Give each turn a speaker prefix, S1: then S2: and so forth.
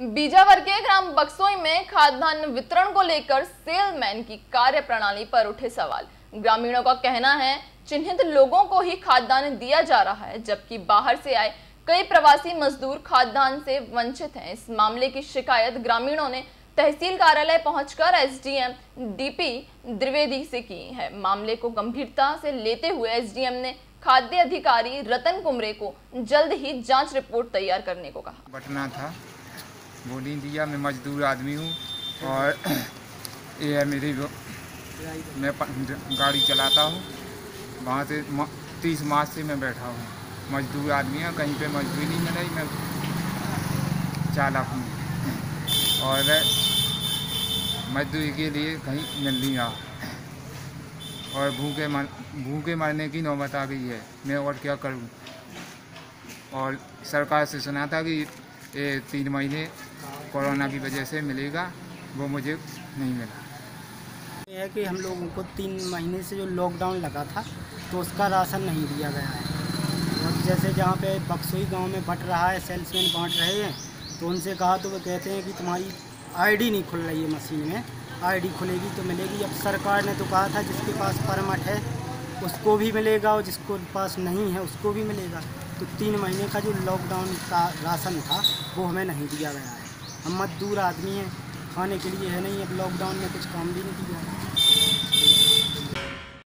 S1: बीजावर के ग्राम बक्सोई में खाद्यान्न वितरण को लेकर सेलमैन की कार्य प्रणाली पर उठे सवाल। ग्रामीणों का कहना है, चिन्हित लोगों को ही खाद्यान्न दिया जा रहा है, जबकि बाहर से आए कई प्रवासी मजदूर खाद्यान्न से वंचित हैं। इस मामले की शिकायत ग्रामीणों ने तहसील कार्यालय पहुंचकर एसडीएम डीपी द्विवेदी से की है। मामले को गंभीरता से लेते हुए एसडीएम ने खाद्य अधिकारी रतन कुमरे को जल्द ही जाँच रिपोर्ट तैयार करने को कहा।
S2: था। बोली, दिया, मैं मजदूर आदमी हूँ और ये है मेरी मैं गाड़ी चलाता हूँ। वहाँ से तीस मार्च से मैं बैठा हूँ। मजदूर आदमी है, कहीं पे मजदूरी नहीं मिल रही, मैं चालक हूँ। और मजदूरी के लिए कहीं मिल नहीं रहा। और भूखे मर, भूखे मरने की नौबत आ गई है। मैं और क्या करूँ? और सरकार से सुना था कि ये तीन महीने कोरोना की वजह से मिलेगा, वो मुझे नहीं मिला।
S3: ये है कि हम लोगों को तीन महीने से जो लॉकडाउन लगा था तो उसका राशन नहीं दिया गया है। और जैसे जहाँ पे बक्सोई गाँव में बट रहा है सेल्समैन बांट रहे हैं तो उनसे कहा तो वो कहते हैं कि तुम्हारी आईडी नहीं खुल रही है मशीन में। आईडी खुलेगी तो मिलेगी। अब सरकार ने तो कहा था, जिसके पास परमट है, उसको भी मिलेगा और जिसको पास नहीं है, उसको भी मिलेगा। तो तीन महीने का जो लॉकडाउन का राशन था, वो हमें नहीं दिया गया है। हम मजदूर आदमी हैं। खाने के लिए है नहीं, अब लॉकडाउन में कुछ काम भी नहीं किया।